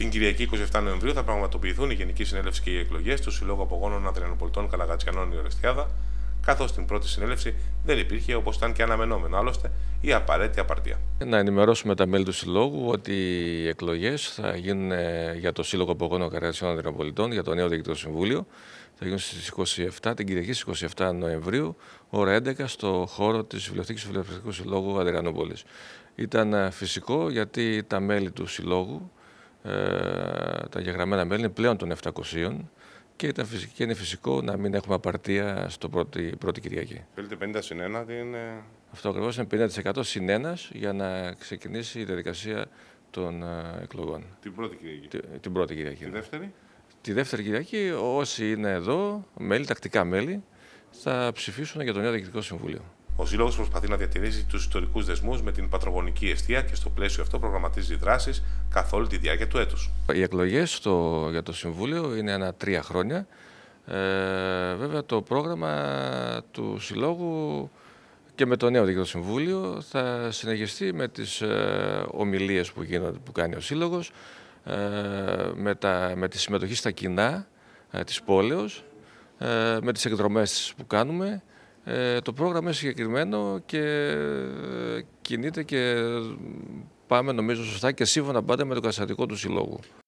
Την Κυριακή 27 Νοεμβρίου θα πραγματοποιηθούν η Γενική Συνέλευση και οι εκλογές του Συλλόγου Απογόνων Αδριανοπολιτών Καλαγατσιανών η Ορεστιάδα, καθώς στην πρώτη συνέλευση δεν υπήρχε, όπως ήταν και αναμενόμενο άλλωστε, η απαραίτητη απαρτία. Να ενημερώσουμε τα μέλη του Συλλόγου ότι οι εκλογές θα γίνουν ε, για το Σύλλογο Απογόνων Καλαγατσιανών Αδριανοπολιτών, για το νέο Διοικητικό Συμβούλιο. Θα γίνουν στις 27, την Κυριακή στις 27 Νοεμβρίου, ώρα 11, στο χώρο της Βιβλιοθήκης του Φιλελευθερικού Συλλόγου Αδριανόπολη. Ήταν ε, φυσικό γιατί τα μέλη του Συλλόγου ε, τα γεγραμμένα μέλη είναι πλέον των 700 και, ήταν φυσικό, και είναι φυσικό να μην έχουμε απαρτία στο πρώτη, πρώτη Κυριακή. Θέλετε 50 συν 1, την... Αυτό ακριβώς είναι 50% συν 1 για να ξεκινήσει η διαδικασία των ε, εκλογών. Την πρώτη Κυριακή. Την, την πρώτη Κυριακή. Τη ναι. δεύτερη; Τη δεύτερη Κυριακή όσοι είναι εδώ, μέλη, τακτικά μέλη, θα ψηφίσουν για το νέο Διοικητικό Συμβούλιο. Ο Σύλλογο προσπαθεί να διατηρήσει τους ιστορικούς δεσμούς με την πατρογονική αιστεία και στο πλαίσιο αυτό προγραμματίζει δράσεις καθ' όλη τη διάρκεια του έτους. Οι εκλογές για το Συμβούλιο είναι ένα τρία χρόνια. Ε, βέβαια, το πρόγραμμα του Συλλόγου και με το νέο Διοικητικό Συμβούλιο θα συνεχιστεί με τις ε, ομιλίες που, γίνονται, που κάνει ο Σύλλογος, ε, με, τα, με τη συμμετοχή στα κοινά ε, της πόλεως, ε, με τις εκδρομές που κάνουμε ε, το πρόγραμμα είναι συγκεκριμένο και ε, κινείται και πάμε νομίζω σωστά και σύμφωνα πάντα με το καταστατικό του συλλόγου.